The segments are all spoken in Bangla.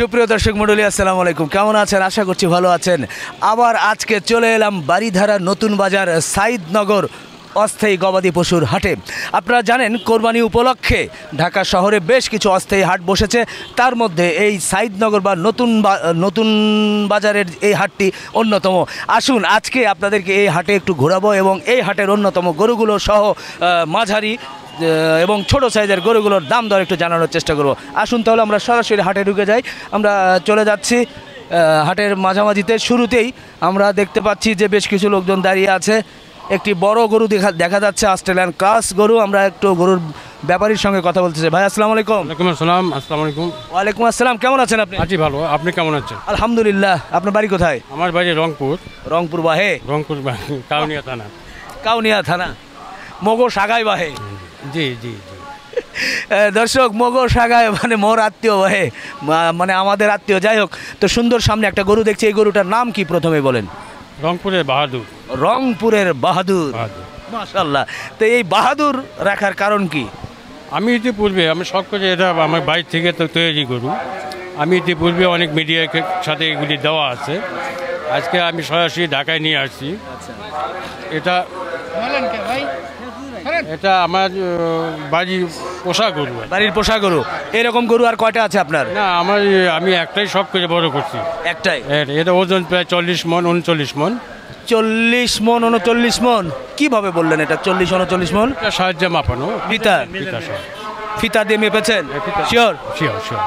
সুপ্রিয় দর্শক মণ্ডলী, আসসালামু আলাইকুম। কেমন আছেন? আশা করছি ভালো আছেন। আবার আজকে চলে এলাম বাড়িধারা নতুন বাজার সাইদনগর অস্থায়ী গবাদি পশুর হাটে। আপনারা জানেন, কোরবানি উপলক্ষে ঢাকা শহরে বেশ কিছু অস্থায়ী হাট বসেছে। তার মধ্যে এই সাইদনগর বা নতুন নতুন বাজারের এই হাটটি অন্যতম। আসুন, আজকে আপনাদেরকে এই হাটে একটু ঘোরাবো এবং এই হাটের অন্যতম গরুগুলো সহ মাঝারি এবং ছোট সাইজের গরুগুলোর দাম দর একটু জানানোর চেষ্টা করব। আসুন তাহলে আমরা সরাসরি হাটে ঢুকে যাই। আমরা চলে যাচ্ছি হাটের মাঝামাঝিতে শুরুতেই আমরা দেখতে পাচ্ছি যে বেশ কিছু লোকজন দাঁড়িয়ে আছে। একটি বড় গরু দেখা দেখা যাচ্ছে অস্ট্রেলিয়ান ক্লাস গরু। আমরা একটু গরুর ব্যাপারীর সঙ্গে কথা বলতে চাই। ভাই আসসালামু আলাইকুম। ওয়ালাইকুম আসসালাম আসসালামু আলাইকুম। ওয়ালাইকুম আসসালাম কেমন আছেন আপনি? আছি ভালো আপনি কেমন আছেন? আলহামদুলিল্লাহ আপনার বাড়ি কোথায়? আমার বাড়ি রংপুর। রংপুর বাহে? রংপুর বাহে কাউনিয়া থানা। কাউনিয়া থানা। মগো সাগাই বাহে। জি জি জি। দর্শক মগো সাগায় মানে মোর আত্মীয় বাহে মানে আমাদের আত্মীয় যাই হোক তো সুন্দর সামনে একটা গরু দেখছি এই গরুটার নাম কি প্রথমে বলেন? রংপুরের বাহাদুর। রংপুরের বাহাদুর। মাশাল্লাহ। তো এই বাহাদুর রাখার কারণ কি? আমি ইতিপূর্বে আমি শখ করে এটা আমার বাড়ি থেকে তো তৈরি করু আমি ইতিপূর্বে অনেক মিডিয়ার সাথে এগুলি দেওয়া আছে। আজকে আমি সরাসরি ঢাকায় নিয়ে আসছি। এটা এটা আমার বাড়ির পোষা গরু বাড়ির পোষা গরু। এরকম গরু আর কয়টা আছে আপনার? না আমার আমি একটাই সব করে বড় করছি। একটাই? এটা ওজন প্রায় চল্লিশ মন উনচল্লিশ মন। চল্লিশ মন উনচল্লিশ মন। কীভাবে বললেন এটা? চল্লিশ উনচল্লিশ মন? সাহায্যে মাপানো। ফিতা। ফিতা দিয়ে মেপেছেন? শিওর শিওর শিওর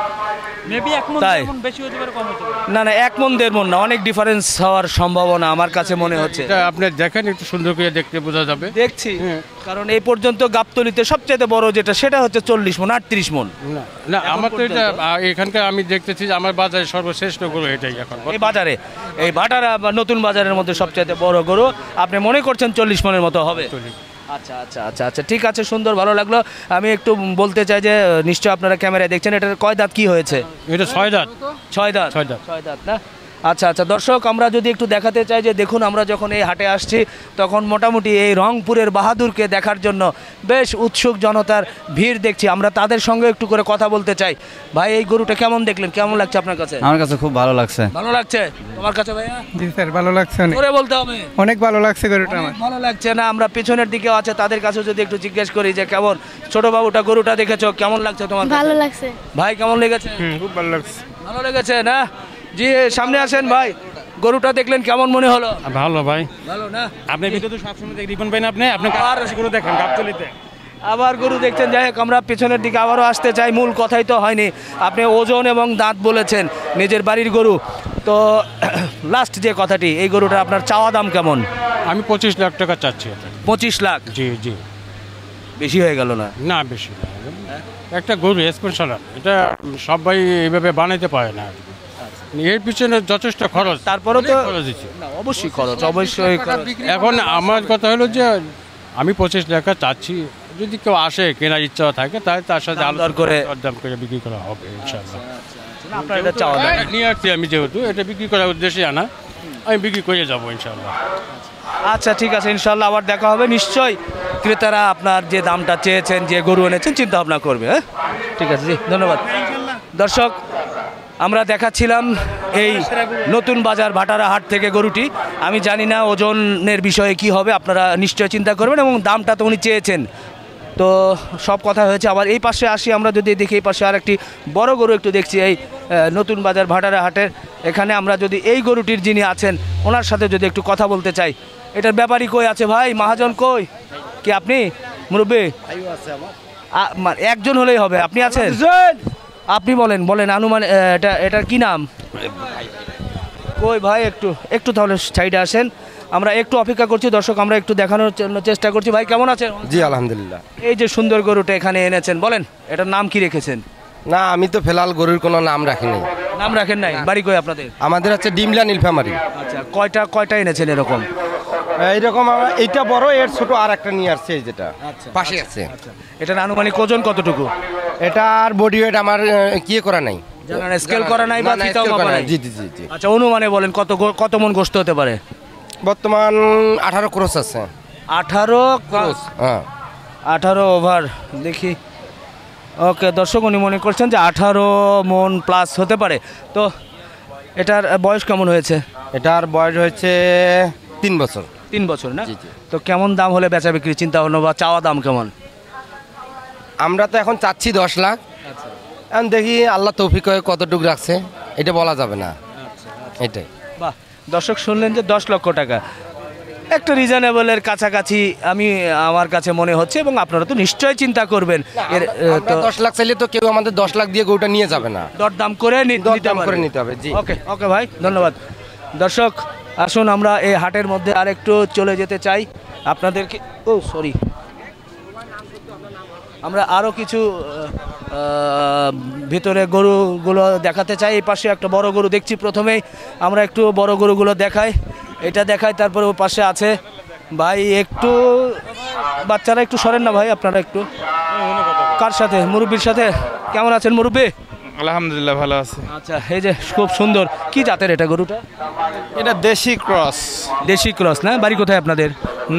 মেবি এক মন তাই? দেড় বেশি হতে পারে কম হতে পারে। না না এক মন দেড় মন না অনেক ডিফারেন্স হওয়ার সম্ভাবনা আমার কাছে মনে হচ্ছে। এটা আপনি দেখেন একটু সুন্দর করে দেখতে বোঝা যাবে। দেখছি। হ্যাঁ। কারণ এই পর্যন্ত গাবতলিতে সবচেয়ে বড় যেটা সেটা হচ্ছে চল্লিশ মন আটত্রিশ মন। না না আমার তো এটা আ, এখানকার আমি দেখতেছি যে আমার বাজারে সর্বশ্রেষ্ঠ গরু এটাই এখন। এই বাজারে এই ভাটারা বা নতুন বাজারের মধ্যে সবচেয়ে বড় গরু আপনি মনে করছেন চল্লিশ মনের মতো হবে? আচ্ছা আচ্ছা আচ্ছা আচ্ছা ঠিক আছে সুন্দর ভালো লাগল। আমি একটু বলতে চাই যে নিশ্চয় আপনারা ক্যামেরায় দেখছেন এটার কয় দাঁত কি হয়েছে? এটা ছয় দাঁত। ছয় দাঁত। ছয় দাঁত। ছয় দাঁত না? আচ্ছা আচ্ছা দর্শক আমরা যদি একটু দেখাতে চাই যে দেখুন আমরা যখন এই হাটে আসছি তখন মোটামুটি এই রংপুরের বাহাদুরকে দেখার জন্য বেশ উৎসুক জনতার ভিড় দেখছি। আমরা তাদের সঙ্গে একটু করে কথা বলতে চাই। ভাই এই গরুটা কেমন দেখলেন? কেমন লাগছে আপনার কাছে? আমার কাছে খুব ভালো লাগছে। ভালো লাগছে? তোমার কাছে ভাইয়া? জি স্যার ভালো লাগছে অনেক। করে বলতে হবে। অনেক ভালো লাগছে গরুটা আমার। ভালো লাগছে। না আমরা পিছনের দিকেও আছে তাদের কাছে যদি একটু জিজ্ঞেস করি যে কেমন? ছোট বাবুটা গরুটা দেখেছ কেমন লাগছে তোমার ভালো লাগছে। ভাই কেমন লেগেছে? খুব ভালো লাগছে। ভালো লেগেছে না? জি সামনে আসেন ভাই। গরুটা দেখলেন কেমন মনে হলো? ভালো ভাই। ভালো না? আপনি ভিডিও তো সবসময় দেখি রিপন পাইন আপনি? আপনি আর গরু দেখেন গাবতলিতে। আবার গরু দেখছেন যাই হোক আমরা পেছনের দিকে আবারও আসতে চাই। মূল কথাই তো হয়নি। আপনি ওজন এবং দাঁত বলেছেন নিজের বাড়ির গরু। তো লাস্ট যে কথাটি এই গরুটা আপনার চাওয়া দাম কেমন? আমি পঁচিশ লাখ টাকা চাচ্ছি পঁচিশ লাখ? জি জি। বেশি হয়ে গেল না? না বেশি একটা গরু স্পেশাল। এটা সবাই এইভাবে বানাইতে পারে না এর পিছনে যথেষ্ট খরচ। তারপরেও তো খরচ দিচ্ছে না, অবশ্যই খরচ অবশ্যই এখন আমার কথা হলো যে আমি পঁচিশ টাকা চাচ্ছি। যদি কেউ আসে কেনার ইচ্ছা থাকে তাহলে তার সাথে আলোচনা করে- করে দাম করে বিক্রি করা হবে ইনশাআল্লাহ। আপনার এটা চাওয়া নিয়ে আসছি আমি যেহেতু এটা বিক্রি করার উদ্দেশ্যে আনা। আমি বিক্রি করে যাব ইনশাআল্লাহ। আচ্ছা ঠিক আছে ইনশাল্লাহ আবার দেখা হবে। নিশ্চয়ই ক্রেতারা আপনার যে দামটা চেয়েছেন যে গরু এনেছেন চিন্তা ভাবনা করবে হ্যাঁ? ঠিক আছে জি ধন্যবাদ। দর্শক আমরা দেখাচ্ছিলাম এই নতুন বাজার ভাটারা হাট থেকে গরুটি। আমি জানি না ওজনের বিষয়ে কি হবে আপনারা নিশ্চয় চিন্তা করবেন এবং দামটা তো উনি চেয়েছেন। তো সব কথা হয়েছে আবার এই পাশে আসি আমরা যদি দেখি এই পাশে আর একটি বড় গরু একটু দেখছি এই নতুন বাজার ভাটারা হাটের। এখানে আমরা যদি এই গরুটির যিনি আছেন ওনার সাথে যদি একটু কথা বলতে চাই। এটার ব্যাপারই কই আছে ভাই? মহাজন কই? কি আপনি? মুরব্বী? একজন হলেই হবে আপনি আছেন? আপনি বলেন বলেন আনুমান এটা এটার কি নাম? কই ভাই একটু একটু তাহলে সাইডে আসেন। আমরা একটু অপেক্ষা করছি দর্শক আমরা একটু দেখানোর জন্য চেষ্টা করছি। ভাই কেমন আছেন? জি আলহামদুলিল্লাহ। এই যে সুন্দর গরুটা এখানে এনেছেন বলেন এটার নাম কি রেখেছেন? না আমি তো ফেলাল গরুর কোনো নাম রাখিনি নাম রাখেন নাই বাড়ি কই আপনাদের? আমাদের হচ্ছে ডিমলা নীলফামারি। আচ্ছা কয়টা কয়টা এনেছেন এরকম? এইরকম আমার এইটা বড় এর ছোট আর একটা নিয়ে আসছে এই যেটা। পাশে আছে। এটার আনুমানিক ওজন কতটুকু? এটার বডি ওয়েট আমার কি করা নাই। জানেন স্কেল করা নাই বা ফিতাও মাপা নাই। জি জি জি আচ্ছা অনুমানে বলেন কত কত মন গোস্ত হতে পারে? বর্তমান আঠারো ক্রোশ আছে। আঠারো ক্রোশ হ্যাঁ। আঠারো ওভার দেখি। ওকে দর্শক উনি মনে করছেন যে আঠারো মন প্লাস হতে পারে। তো এটার বয়স কেমন হয়েছে? এটার বয়স হয়েছে তিন বছর। তিন বছর না। তো কেমন দাম হলে বেচা বিক্রি চিন্তা ভাবনা বা চাওয়া দাম কেমন? আমরা তো এখন চাচ্ছি দশ লাখ। এখন দেখি আল্লাহ তৌফিক হয়ে কতটুকু রাখছে এটা বলা যাবে না। এটাই। বাহ দর্শক শুনলেন যে দশ লক্ষ টাকা। একটা রিজনেবলের কাছাকাছি আমি আমার কাছে মনে হচ্ছে এবং আপনারা তো নিশ্চয়ই চিন্তা করবেন। এর তো দশ লাখ চাইলে তো কেউ আমাদের দশ লাখ দিয়ে গরুটা নিয়ে যাবে না। দরদাম করে দরদাম করে নিতে হবে, জি। ওকে ওকে ভাই ধন্যবাদ। দর্শক আসুন আমরা এই হাটের মধ্যে আরেকটু চলে যেতে চাই। আপনাদেরকে ও সরি আমরা আরও কিছু ভিতরে গরুগুলো দেখাতে চাই। এই পাশে একটা বড় গরু দেখছি প্রথমেই। আমরা একটু বড় গরুগুলো দেখাই। এটা দেখাই তারপরে ও পাশে আছে। ভাই একটু বাচ্চারা একটু সরেন না ভাই আপনারা একটু। কার সাথে? মুরব্বীর সাথে? কেমন আছেন মুরব্বী? আলহামদুলিল্লাহ ভালো আছে। আচ্ছা এই যে খুব সুন্দর। কি জাতের এটা গরুটা? এটা দেশি ক্রস। দেশি ক্রস না? বাড়ি কোথায় আপনাদের?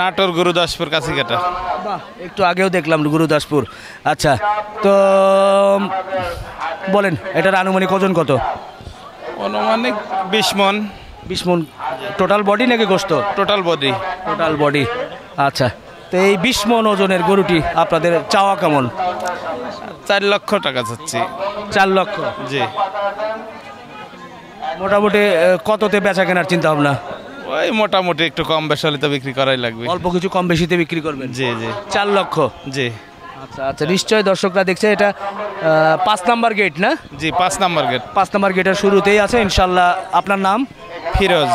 নাটোর গুরুদাসপুর কাছে কাটা বাহ একটু আগেও দেখলাম গুরুদাসপুর। আচ্ছা তো বলেন এটার আনুমানিক ওজন কত? অনুমানিক বিশ মন। বিশ মন। টোটাল বডি নাকি গোস্ত? টোটাল বডি টোটাল বডি আচ্ছা তো এই বিশ মন ওজনের গরুটি আপনাদের চাওয়া কেমন? চার লক্ষ টাকা চাচ্ছি। চার লক্ষ? জি। মোটামুটি কততে বেচা কেনার চিন্তা ভাবনা ওই মোটামুটি একটু কম বেশি হলে তো বিক্রি করাই লাগবে। অল্প কিছু কম বেশিতে বিক্রি করবেন? জি জি। চার লক্ষ? জি। আচ্ছা আচ্ছা নিশ্চয়ই দর্শকরা দেখছে এটা পাঁচ নাম্বার গেট না? জি পাঁচ নাম্বার গেট পাঁচ নাম্বার গেটের শুরুতেই আছে ইনশাল্লাহ আপনার নাম? ফিরোজ।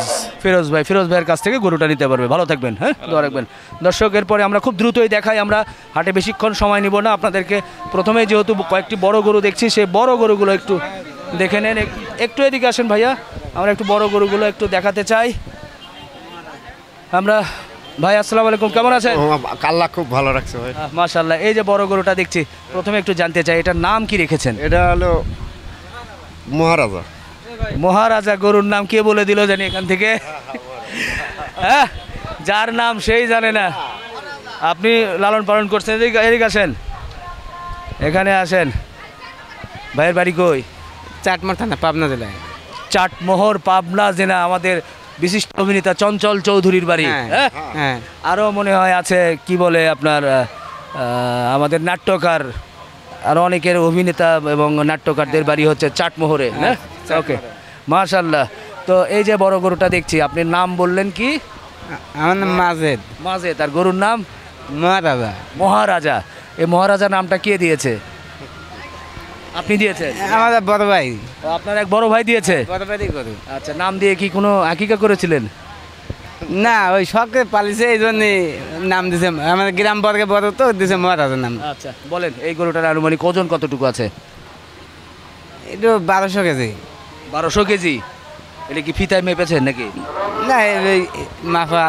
ফিরোজ ভাই ফিরোজ ভাইয়ের কাছ থেকে গরুটা নিতে পারবে। ভালো থাকবেন হ্যাঁ? দোয়া রাখবেন। দর্শক এরপরে আমরা খুব দ্রুতই দেখাই আমরা হাটে বেশিক্ষণ সময় নিব না। আপনাদেরকে প্রথমে যেহেতু কয়েকটি বড় গরু দেখছি সেই বড় গরুগুলো একটু দেখে নেন। এক- একটু এদিকে আসেন ভাইয়া। আমরা একটু বড় গরুগুলো একটু দেখাতে চাই। আমরা ভাই আসসালামু আলাইকুম। কেমন আছেন? আল্লাহ খুব ভালো রাখছে ভাই। মাশাল্লাহ এই যে বড় গরুটা দেখছি প্রথমে একটু জানতে চাই এটার নাম কি রেখেছেন? এটা হলো মহারাজা। মহারাজা গরুর নাম কে বলে দিল জানি এখান থেকে? হ্যাঁ যার নাম সেই জানে না। আপনি লালন পালন করছেন এদিকে এদিকে আসেন। এখানে আসেন। ভাইয়ের বাড়ি কই? চাটমার থানা পাবনা জেলায়। চাটমোহর পাবনা জেলা আমাদের বিশিষ্ট অভিনেতা চঞ্চল চৌধুরীর বাড়ি হ্যাঁ হ্যাঁ? হ্যাঁ। আরও মনে হয় আছে কি বলে আপনার আমাদের নাট্যকার আরও অনেকের অভিনেতা এবং নাট্যকারদের বাড়ি হচ্ছে চাটমোহরে হ্যাঁ ওকে মাশাল্লাহ তো এই যে বড় গরুটা দেখছি আপনি নাম বললেন কি? আমার নাম মাজেদ। মাঝে তার গরুর নাম? মহারাজা। মহারাজা। এই মহারাজা নামটা কে দিয়েছে? আপনি দিয়েছেন? আমাদের বড় ভাই। আপনার এক বড় ভাই দিয়েছে? বড় ভাই গরু আচ্ছা নাম দিয়ে কি কোনো আকিকা করেছিলেন? না ওই শখে পালিছে এই জন্য নাম দিয়েছে আমাদের গ্রাম বর্গে বড় তো দিছে মহারাজের নাম। আচ্ছা বলেন এই গরুটার আনুমানিক ওজন কতটুকু আছে? এটা বারোশো কেজি। বারোশো কেজি? এটা কি ফিতায় মেপেছেন নাকি? না এই মাফা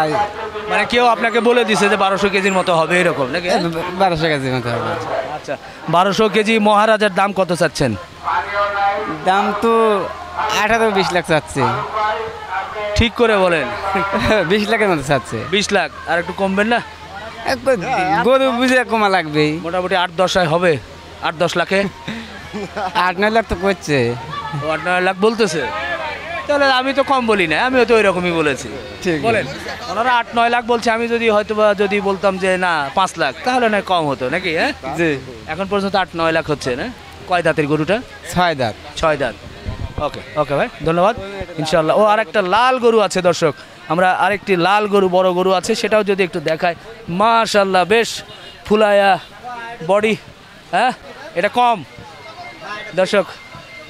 মানে কেউ আপনাকে বলে দিছে যে বারোশো কেজির মতো হবে এরকম নাকি? বারোশো কেজি মতো হবে। আচ্ছা বারোশো কেজি মহারাজার দাম কত চাচ্ছেন? দাম তো আঠারো বিশ লাখ চাচ্ছে। ঠিক করে বলেন। বিশ লাখের মতো চাচ্ছে। বিশ লাখ আর একটু কমবেন না? গরু বুঝে কমা লাগবে। মোটামুটি আট দশায় হবে। আট দশ লাখে? আট নয় লাখ তো করছে। আট নয় লাখ বলতেছে? তাহলে আমি তো কম বলি না আমিও তো ওইরকমই বলেছি। ঠিক বলেন ওনারা আট নয় লাখ বলছে আমি যদি হয়তো বা যদি বলতাম যে না পাঁচ লাখ তাহলে না কম হতো নাকি হ্যাঁ? জি। এখন পর্যন্ত আট নয় লাখ হচ্ছে না? কয় দাঁতের গরুটা? ছয় দাঁত। ছয় দাঁত। ওকে ওকে ভাই ধন্যবাদ। ইনশাল্লাহ ও আরেকটা লাল গরু আছে দর্শক। আমরা আরেকটি লাল গরু বড় গরু আছে সেটাও যদি একটু দেখায় মাশাল্লাহ বেশ ফুলায়া বডি হ্যাঁ? এটা কম। দর্শক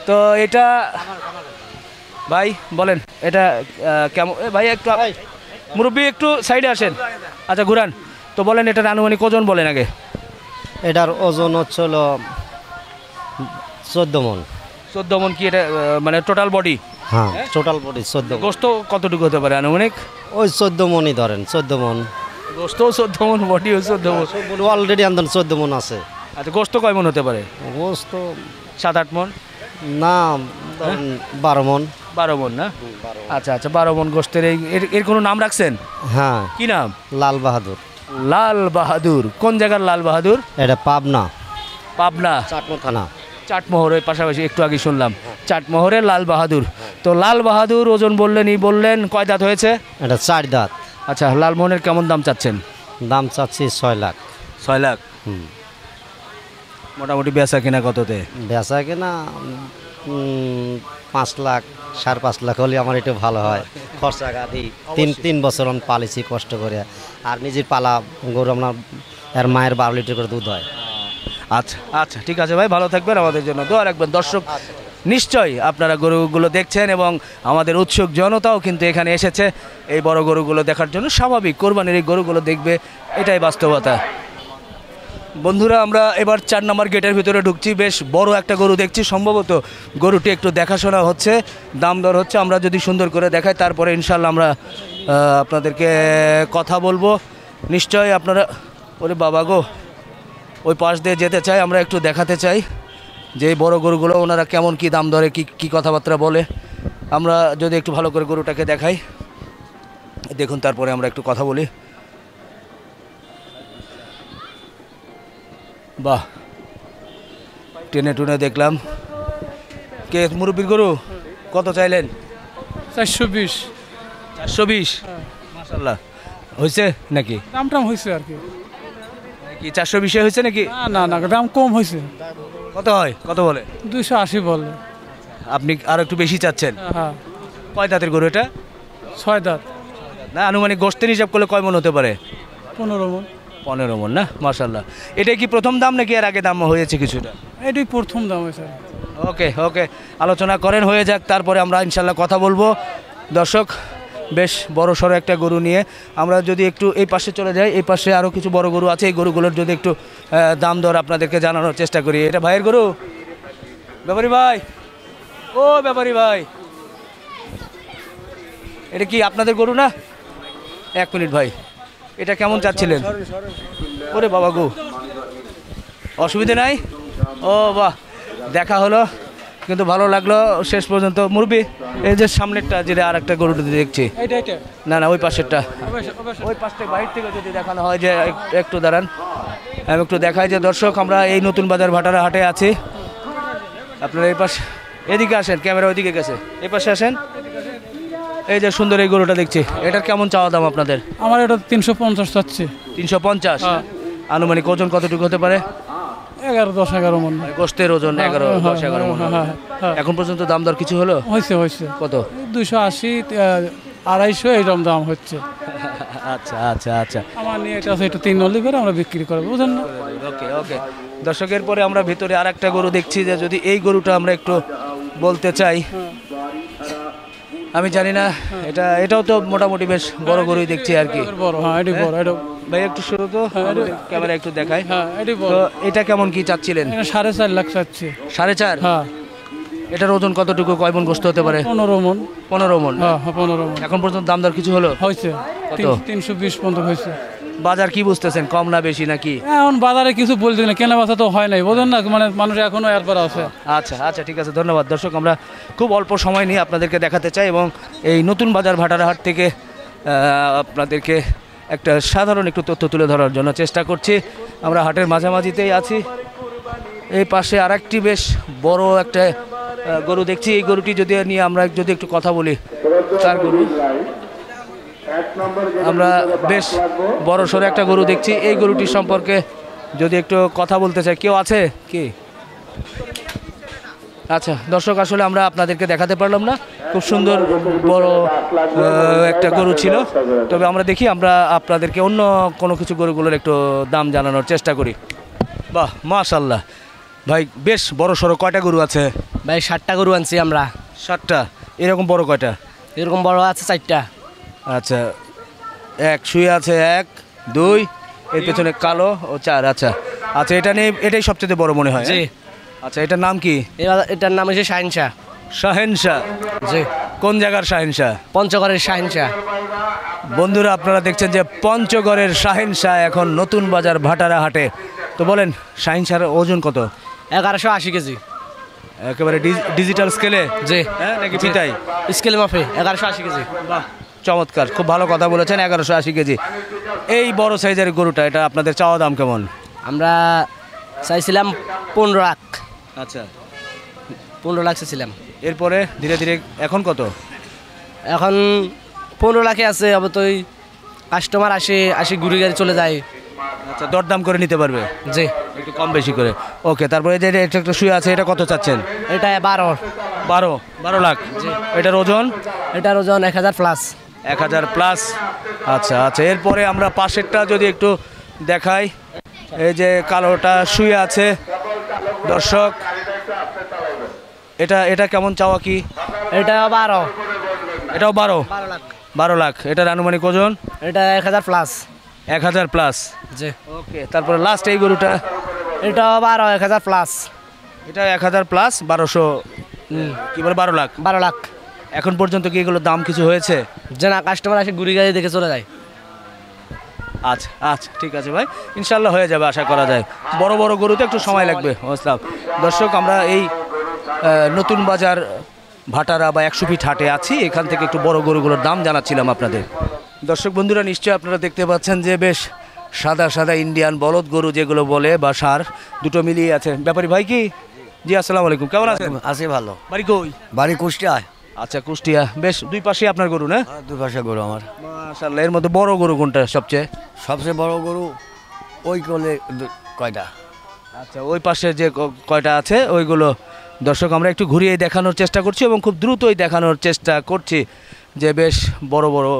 তো এটা ভাই বলেন এটা কেমন ভাই একটু মুরব্বী একটু সাইডে আসেন। আচ্ছা ঘুরান। তো বলেন এটার আনুমানিক ওজন বলেন আগে। এটার ওজন হচ্ছিল চোদ্দ মন। চোদ্দ মন কি এটা মানে টোটাল বডি হ্যাঁ টোটাল বডি চোদ্দ গোস্ত কতটুকু হতে পারে আনুমানিক? ওই চোদ্দ মনই ধরেন চোদ্দ মন। গোস্ত চোদ্দ মন বডিও চোদ্দ মন। অলরেডি আন্দোলন চোদ্দ মন আছে। আচ্ছা গোস্ত কয় মন হতে পারে? গোস্ত সাত আট মন? না বারো মন। বারো মন না? আচ্ছা আচ্ছা বারো মন গোস্তের এই এর কোনো নাম রাখছেন? হ্যাঁ। কি নাম? লাল বাহাদুর। লাল বাহাদুর। কোন জায়গার লাল বাহাদুর? এটা পাবনা। পাবনা। চাটমো থানা। চাটমোহরের পাশাপাশি একটু আগে শুনলাম। চাটমোহরের লাল বাহাদুর। তো লাল বাহাদুর ওজন বললেন ই বললেন কয় দাঁত হয়েছে? এটা চার দাঁত। আচ্ছা লালমোহনের কেমন দাম চাচ্ছেন? দাম চাচ্ছি ছয় লাখ। ছয় লাখ? হুম। মোটামুটি বেচা কিনা কততে? বেচা কিনা পাঁচ লাখ সাড়ে পাঁচ লাখ হলে আমার একটু ভালো হয়। খরচা গাদি তিন তিন বছর আমি পালিছি কষ্ট করে। আর নিজের পালা গরু আপনার এর মায়ের বারো লিটার করে দুধ হয়। আচ্ছা আচ্ছা ঠিক আছে ভাই ভালো থাকবেন আমাদের জন্য দোয়া রাখবেন। দর্শক নিশ্চয়ই আপনারা গরুগুলো দেখছেন এবং আমাদের উৎসুক জনতাও কিন্তু এখানে এসেছে। এই বড় গরুগুলো দেখার জন্য স্বাভাবিক কোরবানির এই গরুগুলো দেখবে এটাই বাস্তবতা। বন্ধুরা, আমরা এবার চার নম্বর গেটের ভিতরে ঢুকছি। বেশ বড় একটা গরু দেখছি। সম্ভবত গরুটি একটু দেখাশোনা হচ্ছে, দাম দর হচ্ছে। আমরা যদি সুন্দর করে দেখাই, তারপরে ইনশাল্লাহ আমরা আপনাদেরকে কথা বলব। নিশ্চয়ই আপনারা, ওরে বাবা গো, ওই পাশ দিয়ে যেতে চাই, আমরা একটু দেখাতে চাই যে বড় গরুগুলো, ওনারা কেমন কি দাম ধরে কি কি কথাবার্তা বলে। আমরা যদি একটু ভালো করে গরুটাকে দেখাই। দেখুন, তারপরে আমরা একটু কথা বলি। বাহ। টেনে টুনে দেখলাম। কে মুরব্বীর গরু? কত চাইলেন? চারশো বিশ। চারশো বিশ? মাসাল্লাহ হয়েছে নাকি? দাম টাম হয়েছে আর কি। কি চারশো বিশে হয়েছে নাকি? না না দাম কম হয়েছে কত হয়? কত বলে? দুইশো আশি বলে। আপনি আর একটু বেশি চাচ্ছেন? হ্যাঁ কয় দাঁতের গরু এটা? ছয় দাঁত। না আনুমানিক গোষ্ঠের হিসাব করলে কয় মন হতে পারে? পনেরো মন। পনেরো মন না? মার্শাল্লাহ এটা কি প্রথম দাম নাকি এর আগে দাম হয়েছে কিছুটা? এটাই প্রথম দাম হয়েছে ওকে ওকে। আলোচনা করেন হয়ে যাক। তারপরে আমরা ইনশাল্লাহ কথা বলব। দর্শক বেশ বড় সড়ো একটা গরু নিয়ে আমরা যদি একটু এই পাশে চলে যাই এই পাশে আরও কিছু বড় গরু আছে এই গরুগুলোর যদি একটু দাম দর আপনাদেরকে জানানোর চেষ্টা করি। এটা ভাইয়ের গরু? ব্যাপারী ভাই। ও ব্যাপারী ভাই। এটা কি আপনাদের গরু না? এক মিনিট ভাই। এটা কেমন চাচ্ছিলেন? ওরে বাবা গো। অসুবিধে নাই? ও বাহ দেখা হলো। কিন্তু ভালো লাগল শেষ পর্যন্ত। মুরবি এই যে সামনেরটা যেটা আর একটা গরুটা দেখছি। না না ওই পাশেরটা। ওই পাশ থেকে বাইরে থেকে যদি দেখানো হয় যে একটু দাঁড়ান। আমি একটু দেখাই যে দর্শক আমরা এই নতুন বাজার ভাটারা হাটে আছি। আপনারা এই পাশ এদিকে আসেন ক্যামেরা ওইদিকে গেছে। এই পাশে আসেন। এই যে সুন্দর এই গরুটা দেখছি এটার কেমন চাওয়া দাম আপনাদের? আমার এটা তিনশো পঞ্চাশ চাচ্ছে। তিনশো পঞ্চাশ? হ্যাঁ। আনুমানিক ওজন কতটুকু হতে পারে? এগারো দশ এগারো মন। গোস্তের ওজন এগারো হ্যাঁ, দশ এগারো হ্যাঁ, হ্যাঁ, হ্যাঁ। এখন পর্যন্ত দাম দর কিছু হলো? হয়েছে হয়েছে কত? দুইশো আশি আড়াইশো এইরকম দাম হচ্ছে। আচ্ছা আচ্ছা আচ্ছা। আমার নিয়ে এটা একটু তিন নলি করে আমরা বিক্রি করব বুঝলেন না? ওকে ওকে। দর্শকের পরে আমরা ভিতরে আর একটা গরু দেখছি যে যদি এই গরুটা আমরা একটু বলতে চাই আমি জানি না এটা এটাও তো মোটামুটি বেশ বড় গরুই দেখছি আর কি। বড় হ্যাঁ এটি বড় এটা ভাই একটু শুরু তো ক্যামেরা একটু দেখাই। হ্যাঁ এটি তো এটা কেমন কি চাচ্ছিলেন? সাড়ে চার লাখ চাচ্ছি। সাড়ে চার? হ্যাঁ। এটার ওজন কতটুকু কয় মন গোস্ত হতে পারে? পনেরো মন। পনেরো মন। হ্যাঁ হ্যাঁ পনেরো মন। এখন পর্যন্ত দাম দর কিছু হলো? হয়েছে। কত? তিনশো বিশ পর্যন্ত হয়েছে। বাজার কি বুঝতেছেন? কম না বেশি নাকি? এখন বাজারে কিছু বলতে না কেনা বেচা তো হয় নাই বোঝেন না? মানে মানুষ এখনও এরপর আছে। আচ্ছা আচ্ছা ঠিক আছে ধন্যবাদ। দর্শক আমরা খুব অল্প সময় নিয়ে আপনাদেরকে দেখাতে চাই এবং এই নতুন বাজার ভাটারহাট থেকে আপনাদেরকে একটা সাধারণ একটু তথ্য তুলে ধরার জন্য চেষ্টা করছি। আমরা হাটের মাঝামাঝিতেই আছি। এই পাশে আরেকটি বেশ বড় একটা গরু দেখছি। এই গরুটি যদি নিয়ে আমরা যদি একটু কথা বলি তার গরু। আমরা বেশ বড় সড়ো একটা গরু দেখছি। এই গরুটির সম্পর্কে যদি একটু কথা বলতে চাই কেউ আছে? কি? আচ্ছা দর্শক আসলে আমরা আপনাদেরকে দেখাতে পারলাম না। খুব সুন্দর বড় একটা গরু ছিল। তবে আমরা দেখি আমরা আপনাদেরকে অন্য কোনো কিছু গরুগুলোর একটু দাম জানানোর চেষ্টা করি। বাহ মাশাল্লাহ ভাই বেশ বড় সড়ো কয়টা গরু আছে? ভাই ষাটটা গরু আনছি আমরা। সাতটা। এরকম বড় কয়টা? এরকম বড় আছে চারটা। আচ্ছা এক শুয়ে আছে এক দুই এর পেছনে কালো ও চার আচ্ছা। আচ্ছা এটা নিয়ে এটাই সবচেয়ে বড় মনে হয় জি। হ্যাঁ? আচ্ছা এটার নাম কি? এটার নাম হচ্ছে শাহিনশাহ শাহেন শাহ। জি। কোন জায়গার শাহেন শাহ? পঞ্চগড়ের শাহিনশাহ বন্ধুরা আপনারা দেখছেন যে পঞ্চগড়ের শাহিন শাহ এখন নতুন বাজার ভাটারা হাটে। তো বলেন শাহিন শাহের ওজন কত? এগারোশো আশি কেজি। একেবারে ডিজি- ডিজিটাল স্কেলে? জি। হ্যাঁ নাকি পিতাই স্কেল মাফে এগারোশো আশি কেজি। বাহ। চমৎকার খুব ভালো কথা বলেছেন এগারোশো আশি কেজি। এই বড় সাইজের গরুটা এটা আপনাদের চাওয়া দাম কেমন? আমরা চাইছিলাম পনেরো লাখ। আচ্ছা। পনেরো লাখ চাইছিলাম। এরপরে ধীরে ধীরে এখন কত? এখন পনেরো লাখে আছে ওই কাস্টমার আসে আসে ঘুরে গাড়ি চলে যায়। আচ্ছা দরদাম করে নিতে পারবে? জি। একটু কম বেশি করে। ওকে তারপরে যে এটা একটা শুয়ে আছে এটা কত চাচ্ছেন? এটা বারো। বারো বারো লাখ। এটার ওজন? এটার ওজন এক হাজার প্লাস এক হাজার প্লাস। আচ্ছা আচ্ছা এরপরে আমরা পাশেরটা যদি একটু দেখাই। এই যে কালোটা শুয়ে আছে। দর্শক এটা এটা কেমন চাওয়া কি? এটা বারো। এটাও বারো? বারো লাখ। এটার আনুমানিক ওজন? এটা এক হাজার প্লাস। এক হাজার প্লাস। জি। ওকে তারপরে লাস্ট এই গরুটা? এটা বারো এক হাজার প্লাস। এটা এক হাজার প্লাস বারোশো কি বলে বারো লাখ? বারো লাখ। এখন পর্যন্ত কি এগুলোর দাম কিছু হয়েছে? যে না কাস্টমার আসে ঘুরে গাড়ি দেখে চলে যায়। আচ্ছা আচ্ছা ঠিক আছে ভাই। ইনশাল্লাহ হয়ে যাবে আশা করা যায়। বড় বড় গরুতে একটু সময় লাগবে বুঝলাম দর্শক আমরা এই নতুন বাজার ভাটারা বা একশো ফিট হাটে আছি। এখান থেকে একটু বড় গরুগুলোর দাম জানাচ্ছিলাম আপনাদের। দর্শক বন্ধুরা নিশ্চয়ই আপনারা দেখতে পাচ্ছেন যে বেশ সাদা সাদা ইন্ডিয়ান বলদ গরু যেগুলো বলে বা সার দুটো মিলিয়ে আছে। ব্যাপারী ভাই কি? জি আসসালামু আলাইকুম। কেমন আছেন? আছে ভালো। বাড়ি কই? বাড়ি কুষ্টিয়ায়। আচ্ছা কুষ্টিয়া বেশ দুই পাশে আপনার গরু না? দুই পাশে গরু আমার। মাশাআল্লাহ এর মধ্যে বড় গরু কোনটা সবচেয়ে? সবচেয়ে বড় গরু ওই কোলে কয়টা? আচ্ছা ওই পাশে যে কয়টা আছে ওইগুলো দর্শক আমরা একটু ঘুরিয়ে দেখানোর চেষ্টা করছি এবং খুব দ্রুতই দেখানোর চেষ্টা করছি যে বেশ বড় বড়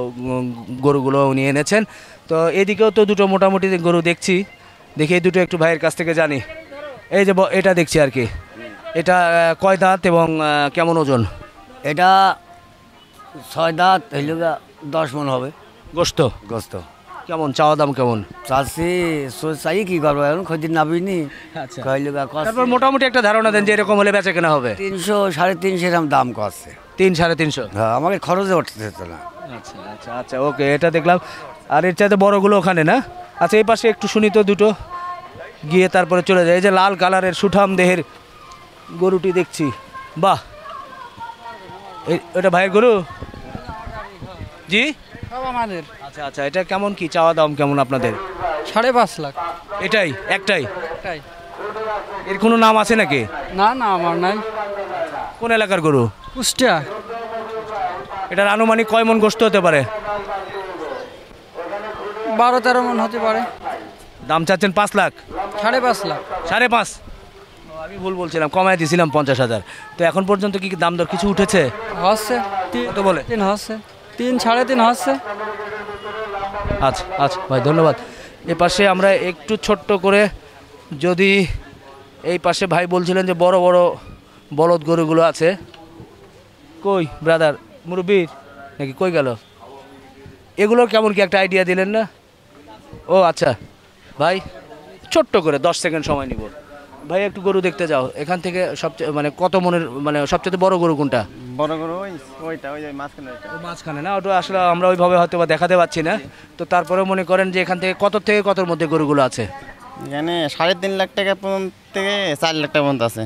গরুগুলো উনি এনেছেন। তো এদিকেও তো দুটো মোটামুটি গরু দেখছি। দেখি এই দুটো একটু ভাইয়ের কাছ থেকে জানি। এই যে এটা দেখছি আর কি। এটা কয় দাঁত এবং কেমন ওজন? এটা ছয় দাঁত হইল দশ মন হবে। গোস্ত? গোস্ত। কেমন চাওয়া দাম কেমন? চাষি চাই কি করব এখন? খদিন নাবিনি আচ্ছা। তারপর মোটামুটি একটা ধারণা দেন যে এরকম হলে বেচা কেনা হবে। তিনশো সাড়ে তিনশো এরকম দাম করছে তিন সাড়ে তিনশো? হ্যাঁ আমাকে খরচে উঠতে না। আচ্ছা আচ্ছা আচ্ছা ওকে এটা দেখলাম। আর এর চাইতে বড়গুলো ওখানে না? আচ্ছা এই পাশে একটু শুনি তো দুটো। গিয়ে তারপরে চলে যায় এই যে লাল কালারের সুঠাম দেহের গরুটি দেখছি। বাহ! এটা ভাইয়ের গরু? জি? আমাদের আচ্ছা আচ্ছা এটা কেমন কি? চাওয়া দাম কেমন আপনাদের? সাড়ে পাঁচ লাখ। এটাই? একটাই? একটাই। এর কোনো নাম আছে নাকি? না না আমার নাই। কোন এলাকার গরু? কুষ্টিয়া। এটার আনুমানিক কয় মন গোস্ত হতে পারে? বারো তেরো মন হতে পারে। দাম চাচ্ছেন পাঁচ লাখ। সাড়ে পাঁচ লাখ। সাড়ে পাঁচ? আমি ভুল বলছিলাম কমায় দিয়েছিলাম পঞ্চাশ হাজার। তো এখন পর্যন্ত কি দাম দর কিছু উঠেছে? হচ্ছে। কত বলে? তিন হচ্ছে। তিন সাড়ে তিন হচ্ছে। আচ্ছা আচ্ছা ভাই ধন্যবাদ। এ পাশে আমরা একটু ছোট্ট করে যদি এই পাশে ভাই বলছিলেন যে বড় বড় বলদ গরুগুলো আছে। কই ব্রাদার মুরব্বীর? নাকি কই গেল? এগুলোর কেমন কি একটা আইডিয়া দিলেন না? ও আচ্ছা। ভাই ছোট্ট করে দশ সেকেন্ড সময় নিব। ভাই একটু গরু দেখতে যাও। এখান থেকে সবচেয়ে মানে কত মনের মানে সবচেয়ে বড় গরু কোনটা? বড় গরু ওই ওইটা ওই মাঝখানে মাঝখানে না? ওটা আসলে আমরা ওইভাবে হয়তো বা দেখাতে পাচ্ছি না। তো তারপরে মনে করেন যে এখান থেকে কত থেকে কতর মধ্যে গরুগুলো আছে? এখানে সাড়ে তিন লাখ টাকা পর্যন্ত থেকে চার লাখ টাকা পর্যন্ত আছে।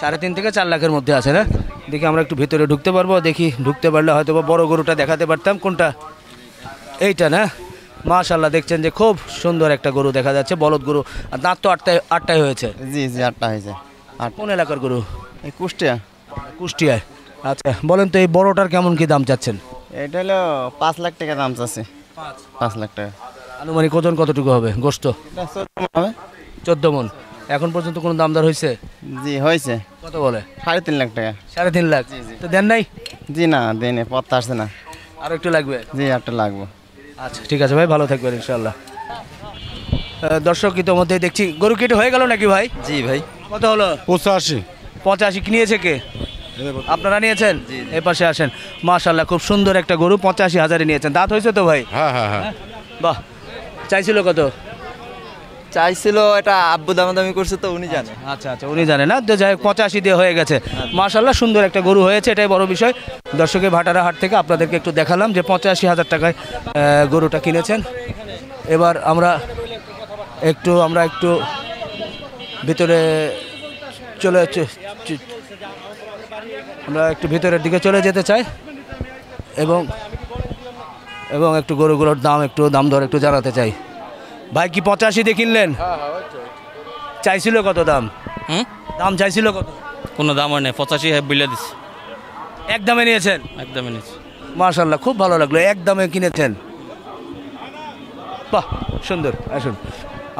সাড়ে তিন থেকে চার লাখের মধ্যে আছে না? দেখি আমরা একটু ভেতরে ঢুকতে পারব। দেখি ঢুকতে পারলে হয়তো বা বড় গরুটা দেখাতে পারতাম। কোনটা? এইটা না? মাশাল্লাহ দেখছেন যে খুব সুন্দর একটা গরু দেখা যাচ্ছে বলদ গরু। আর দাঁত তো আটটায় আটটায় হয়েছে। জি জি আটটা হয়েছে। আর কোন এলাকার গরু? এই কুষ্টিয়া। কুষ্টিয়ায়। আচ্ছা বলেন তো এই বড়টার কেমন কি দাম চাচ্ছেন? এটা হলো পাঁচ লাখ টাকা দাম চাচ্ছে। পাঁচ। লাখ টাকা। আনুমানিক ওজন কতটুকু হবে? গোস্ত হবে। চোদ্দ মন। এখন পর্যন্ত কোনো দামদার হয়েছে? জি হয়েছে। কত বলে? সাড়ে তিন লাখ টাকা। সাড়ে তিন লাখ। তো দেন নাই? জি না দিনে পথ আসছে না। আর একটু লাগবে? জি আটটা লাগবে। আচ্ছা ঠিক আছে ভাই ভালো থাকবেন ইনশাল্লাহ দর্শক ইতোমধ্যে দেখছি গরু কেটে হয়ে গেল নাকি ভাই? জি ভাই। কত হলো? পঁচাশি। পঁচাশি কি নিয়েছে কে? আপনারা নিয়েছেন? এ পাশে আসেন। মাশাল্লাহ খুব সুন্দর একটা গরু পঁচাশি হাজারে নিয়েছেন। দাঁত হয়েছে তো ভাই? হ্যাঁ হ্যাঁ হ্যাঁ। বাহ চাইছিল কত? চাইছিল এটা আব্বু দামাদামি করছে তো উনি জানে। আচ্ছা আচ্ছা উনি জানে না? তো যাই হোক পঁচাশি দিয়ে হয়ে গেছে। মাশাল্লাহ সুন্দর একটা গরু হয়েছে এটাই বড় বিষয়। দর্শকের ভাটারা হাট থেকে আপনাদেরকে একটু দেখালাম যে পঁচাশি হাজার টাকায় গরুটা কিনেছেন। এবার আমরা একটু আমরা একটু ভিতরে চলে আমরা একটু ভিতরের দিকে চলে যেতে চাই। এবং এবং একটু গরুগুলোর দাম একটু দাম দর একটু জানাতে চাই। ভাই কি পঁচাশি দিয়ে কিনলেন? চাইছিল কত দাম? হুম? দাম চাইছিল কত? কোনো দাম হয় নাই পঁচাশি হ্যাঁ বিলে দিচ্ছে এক দামে নিয়েছেন? একদমই নিচ্ছে মার্শাল্লাহ খুব ভালো লাগল এক দামে কিনেছেন। বাহ সুন্দর আসুন।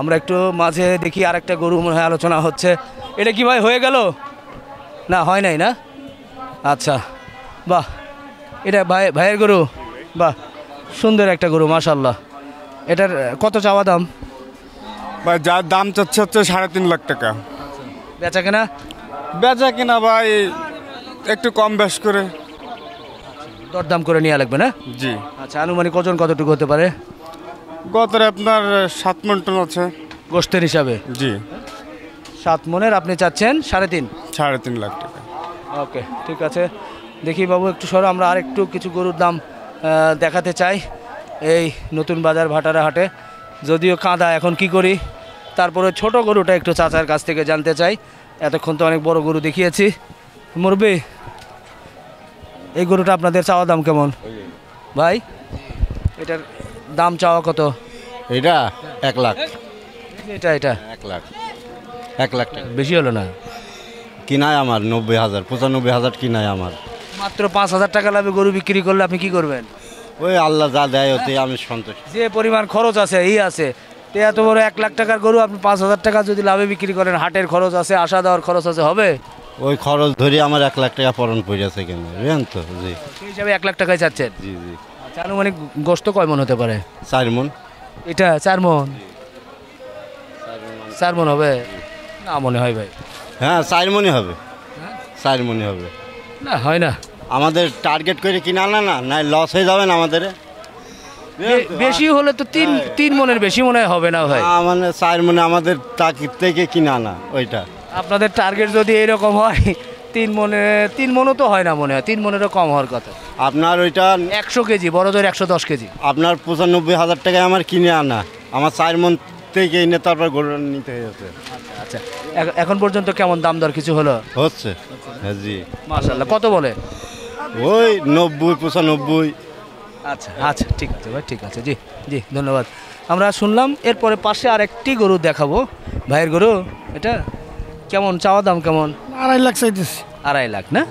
আমরা একটু মাঝে দেখি আরেকটা গরু মনে হয় আলোচনা হচ্ছে। এটা কি ভাই হয়ে গেল? না হয় নাই না? আচ্ছা বাহ। এটা ভাই ভাইয়ের গরু? বাহ সুন্দর একটা গরু মাশাল্লাহ এটার কত চাওয়া দাম? ভাই যার দাম চাচ্ছে হচ্ছে সাড়ে তিন লাখ টাকা। বেচা কেনা? বেচা কিনা ভাই একটু কম বেশ করে। দরদাম করে নেওয়া লাগবে না? জি। আচ্ছা আনুমানিক ওজন কতটুকু হতে পারে? গতরে আপনার সাত মন টন আছে। গোষ্ঠের হিসাবে? জি। সাত মনের আপনি চাচ্ছেন সাড়ে তিন? সাড়ে তিন লাখ টাকা। ওকে ঠিক আছে। দেখি বাবু একটু সরো আমরা আরেকটু কিছু গরুর দাম দেখাতে চাই। এই নতুন বাজার ভাটারা হাটে। যদিও কাঁদা এখন কি করি? তারপরে ছোট গরুটা একটু চাচার কাছ থেকে জানতে চাই। এতক্ষণ তো অনেক বড় গরু দেখিয়েছি। মুরবি এই গরুটা আপনাদের চাওয়া দাম কেমন? ভাই এটার দাম চাওয়া কত? এটা এক লাখ। এটা এটা। এক লাখ। এক লাখ টাকা। বেশি হলো না? কিনায় আমার নব্বই হাজার পঁচানব্বই হাজার কিনায় আমার। মাত্র পাঁচ হাজার টাকা লাভে গরু বিক্রি করলে আপনি কি করবেন? ওই আল্লাহ যা দেয় ওতে আমি সন্তুষ্ট। যে পরিমাণ খরচ আছে এই আছে। তো এত বড় এক লাখ টাকার গরু আপনি পাঁচ হাজার টাকা যদি লাভে বিক্রি করেন হাটের খরচ আছে আসা দেওয়ার খরচ আছে হবে? ওই খরচ ধরে আমার এক লাখ টাকা পরন পড়েছে কেন? বুঝলেন তো? জি। সেই হিসাবে এক লাখ টাকায় চাচ্ছেন? জি জি। আচ্ছা আনুমানিক গোস্ত কয় মন হতে পারে? চার মন। এটা চার মন? চার মন হবে? না মনে হয় ভাই। হ্যাঁ চার মনই হবে। চার মনই হবে। না হয় না। আমাদের টার্গেট করে কিনা না না নাই লস হয়ে যাবে না আমাদের। বেশি হলে তো তিন তিন মনের বেশি মনে হয় হবে না ভাই? মানে চার মনে আমাদের তাকির থেকে কিনা না ওইটা। আপনাদের টার্গেট যদি এরকম হয় তিন মনে তিন মনও তো হয় না মনে হয় তিন মনেরও কম হওয়ার কথা। আপনার ওইটা একশো কেজি বড় জোর একশো দশ কেজি। আপনার পঁচানব্বই হাজার টাকায় আমার কিনে আনা। আমার চার মন থেকে এনে তারপর গরু নিতে হয়েছে। আচ্ছা এখন পর্যন্ত কেমন দাম দর কিছু হলো? হচ্ছে। হ্যাঁ জি। মাশাল্লাহ কত বলে? ওই নব্বই পঁচানব্বই। আচ্ছা আচ্ছা ঠিক আছে ভাই ঠিক আছে। জি জি ধন্যবাদ। আমরা শুনলাম এরপরে পাশে আরেকটি গরু দেখাবো। ভাইয়ের গরু এটা কেমন চাওয়া দাম কেমন? আড়াই লাখ চাইতেছি। আড়াই লাখ না?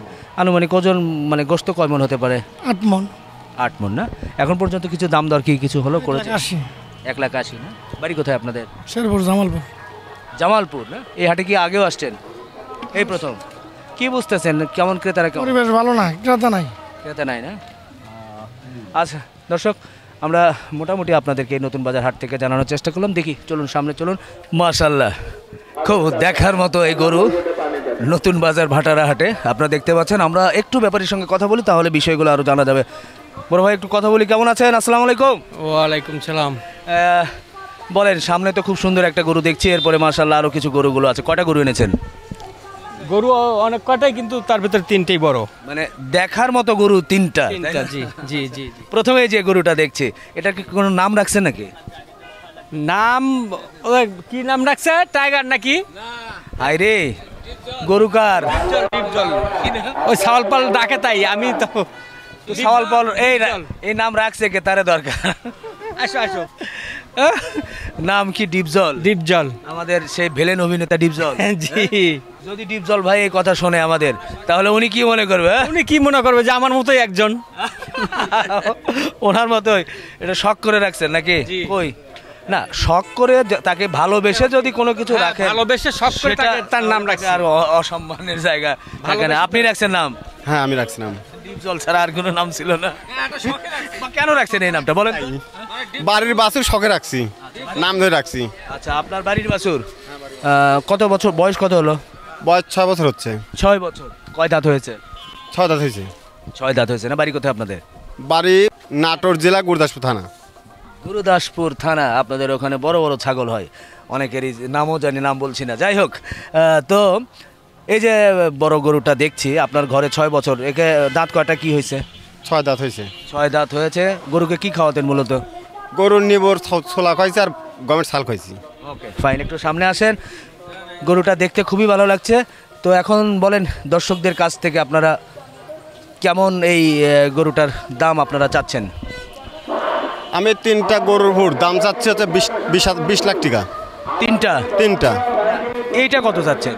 আনুমানিক ওজন মানে গোস্ত কয় মন হতে পারে? আট মন। আট মন না? এখন পর্যন্ত কিছু দাম দর কি কিছু হলো করেছে? আশি। এক লাখ আশি না? বাড়ি কোথায় আপনাদের? শেরপুর জামালপুর। জামালপুর না? এই হাটে কি আগেও আসছেন? এই প্রথম। কি বুঝতেছেন? কেমন ক্রেতারা কেমন? পরিবেশ ভালো না ক্রেতা নাই। ক্রেতা নাই না? আচ্ছা দর্শক আমরা মোটামুটি আপনাদেরকে এই নতুন বাজার হাট থেকে জানানোর চেষ্টা করলাম। দেখি চলুন সামনে চলুন। মাশাল্লাহ খুব দেখার মতো এই গরু নতুন বাজার ভাটারা হাটে। আপনারা দেখতে পাচ্ছেন আমরা একটু ব্যাপারীর সঙ্গে কথা বলি তাহলে বিষয়গুলো আরও জানা যাবে। বড় ভাই একটু কথা বলি কেমন আছেন? আসসালামু আলাইকুম। ওয়ালাইকুম সালাম। বলেন সামনে তো খুব সুন্দর একটা গরু দেখছি এরপরে মাশাল্লাহ আরও কিছু গরুগুলো আছে। কটা গরু এনেছেন? গরু অনেক কটাই কিন্তু তার ভিতরে তিনটেই বড়। মানে দেখার মতো গরু তিনটা তিনটা জি জি জি প্রথমে যে গরুটা দেখছে এটা কি কোনো নাম রাখছে নাকি? নাম কি নাম রাখছে? টাইগার নাকি? হাই রে গরুকার ওই সাওয়াল পাল ডাকে তাই আমি তো সওয়াল বল এই এই নাম রাখছে কে? তারে দরকার। আসো আসো। নাম কি ডিপজল? ডিপজল। আমাদের সেই ভেলেন অভিনেতা ডিপজল। জি। যদি ডিপজল ভাই এই কথা শোনে আমাদের তাহলে উনি কি মনে করবে হ্যাঁ? উনি কি মনে করবে যে আমার মতোই একজন? ওনার মতোই। এটা শখ করে রাখছেন নাকি? কই? না শখ করে তাকে ভালোবেসে যদি কোনো কিছু হ্যাঁ, রাখেন ভালোবেসে শখ করে তাকে- তার নাম রাখছে। আর অসম্মানের জায়গা থাকে না আপনি রাখছেন নাম? হ্যাঁ আমি রাখছি নাম। ডিপজল ছাড়া আর কোনো নাম ছিল না। কেন রাখছেন এই নামটা বলেন তো? বাড়ির বাসুর শখে রাখছি। নাম ধরে রাখছি। আচ্ছা আপনার বাড়ির বাসুর কত বছর বয়স কত হলো? বয়স ছয় বছর হচ্ছে। ছয় বছর। কয় দাঁত হয়েছে? ছয় দাঁত হয়েছে। ছয় দাঁত হয়েছে না? বাড়ি কোথায় আপনাদের? বাড়ি নাটোর জেলা গুরদাসপুর থানা। গুরুদাসপুর থানা আপনাদের ওখানে বড় বড় ছাগল হয়। অনেকেরই নামও জানি নাম বলছি না। যাই হোক তো এই যে বড় গরুটা দেখছি আপনার ঘরে ছয় বছর একে দাঁত কয়টা কি হয়েছে? ছয় দাঁত হয়েছে। ছয় দাঁত হয়েছে। গরুকে কি খাওয়াতেন মূলত? গরুর নিবর ছোলা খাইছে আর গমের ছাল খাইছি। ওকে ফাইন একটু সামনে আসেন। গরুটা দেখতে খুবই ভালো লাগছে। তো এখন বলেন দর্শকদের কাছ থেকে আপনারা কেমন এই গরুটার দাম আপনারা চাচ্ছেন? আমি তিনটা গরুর হুর দাম চাচ্ছি হচ্ছে বিশ বিশ লাখ টাকা। তিনটা? তিনটা। এইটা কত যাচ্ছে?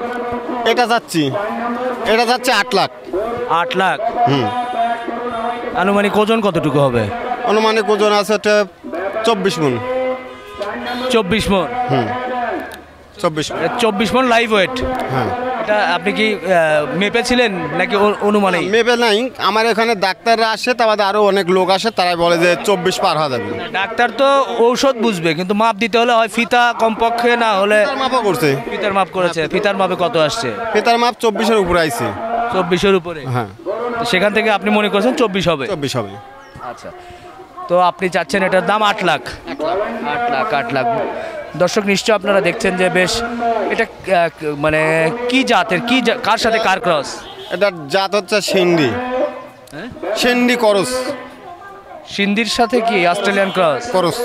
এটা যাচ্ছি। এটা যাচ্ছে আট লাখ। আট লাখ? হুম। আনুমানিক ওজন কতটুকু হবে? অনুমানিক ওজন আছে চব্বিশ মন। চব্বিশ মন? হুম। চব্বিশ চব্বিশ মন লাইভ ওয়েট হ্যাঁ। এটা আপনি কি মেপেছিলেন নাকি অ- অনুমানেই? মেপে নাই। আমার এখানে ডাক্তাররা আসে তার বাদে আরও অনেক লোক আসে তারাই বলে যে চব্বিশ পার হওয়া যাবে। ডাক্তার তো ঔষধ বুঝবে কিন্তু মাপ দিতে হলে হয় ফিতা কমপক্ষে না হলে মাপও করছে। ফিতার মাপ করেছে। ফিতার মাপে কত আসছে? পিতার মাপ চব্বিশের উপরে আইছে। চব্বিশের উপরে? হ্যাঁ। সেখান থেকে আপনি মনে করছেন চব্বিশ হবে? চব্বিশ হবে। আচ্ছা। তো আপনি চাচ্ছেন এটার দাম আট লাখ। আট লাখ আট লাখ। দর্শক নিশ্চয় আপনারা দেখছেন যে বেশ এটা মানে কি জাতের কি কার সাথে কার ক্রস এটার জাত হচ্ছে সিন্ডি হ্যাঁ? সিন্ডি করস। সিন্ধির সাথে কি অস্ট্রেলিয়ান ক্রস করস।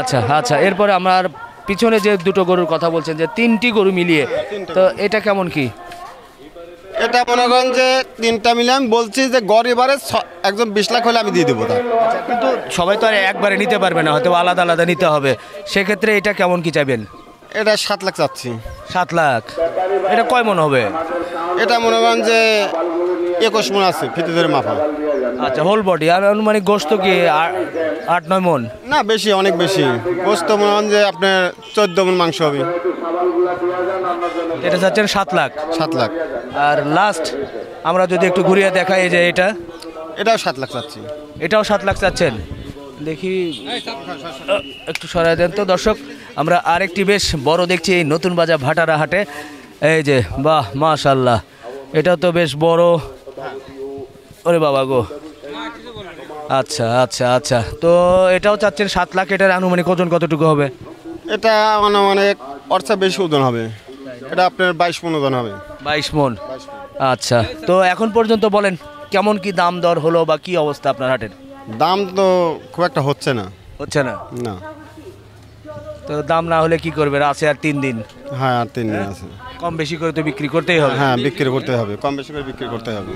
আচ্ছা আচ্ছা। এরপরে আমার পিছনে যে দুটো গরুর কথা বলছেন যে তিনটি গরু মিলিয়ে তো এটা কেমন কি? এটা মনে করেন যে তিনটা মিলে আমি বলছি যে গড় এবারে একজন বিশ লাখ হলে আমি দিয়ে দেবো তার। কিন্তু সবাই তো আর একবারে নিতে পারবে না হয়তো আলাদা আলাদা নিতে হবে। সেক্ষেত্রে এটা কেমন কি চাইবেন? এটা সাত লাখ চাচ্ছি। সাত লাখ। এটা কয় মন হবে? এটা মনে করেন যে একুশ মন আছে ফিতে ধরে মাপা আচ্ছা হোল বডি আর আনুমানিক গোস্ত কি আট নয় মন? না বেশি অনেক বেশি। গোস্ত মনে হন যে আপনার চোদ্দ মন মাংস হবে। এটা চাচ্ছেন সাত লাখ। সাত লাখ। আর লাস্ট আমরা যদি একটু ঘুরিয়ে দেখাই এই যে এটা। এটাও সাত লাখ চাচ্ছি। এটাও সাত লাখ চাচ্ছেন। দেখি একটু সরাই দেন তো। দর্শক আমরা আরেকটি বেশ বড় দেখছি এই নতুন বাজার ভাটারা হাটে। এই যে বাহ মাশাল্লাহ এটা তো বেশ বড়। ওরে বাবা গো। আচ্ছা আচ্ছা আচ্ছা। তো এটাও চাচ্ছেন সাত লাখ। এটার আনুমানিক ওজন কতটুকু হবে? এটা মানে অনেক অর্থা বেশি ওজন হবে। এটা আপনার বাইশ মন ওজন হবে। বাইশ মন? আচ্ছা। তো এখন পর্যন্ত বলেন কেমন কি দাম দর হলো বা কি অবস্থা আপনার হাটের? দাম তো খুব একটা হচ্ছে না। হচ্ছে না? না। তো দাম না হলে কি করবে আছে আর তিন দিন। হ্যাঁ আর তিন দিন আছে। কম বেশি করে তো বিক্রি করতেই হবে। হ্যাঁ বিক্রি করতে হবে। কম বেশি করে বিক্রি করতে হবে।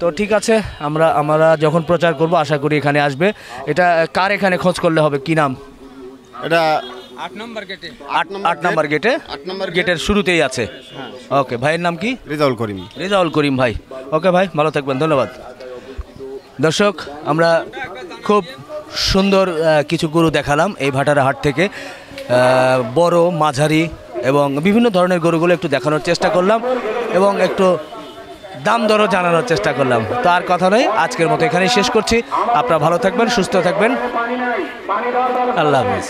তো ঠিক আছে আমরা আমরা যখন প্রচার করব আশা করি এখানে আসবে। এটা কার এখানে খোঁজ করলে হবে? কি নাম? এটা আট নম্বর গেটে। আট আট নাম্বার গেটে? আট নম্বর গেটের শুরুতেই আছে। ওকে ভাইয়ের নাম কি? রেজাউল করিম। রেজাউল করিম ভাই। ওকে ভাই ভালো থাকবেন ধন্যবাদ। দর্শক আমরা খুব সুন্দর কিছু গরু দেখালাম এই ভাটারা হাট থেকে। বড় মাঝারি এবং বিভিন্ন ধরনের গরুগুলো একটু দেখানোর চেষ্টা করলাম এবং একটু দাম দরও জানানোর চেষ্টা করলাম। তো আর কথা নয় আজকের মতো এখানেই শেষ করছি। আপনারা ভালো থাকবেন সুস্থ থাকবেন। আল্লাহ হাফিজ।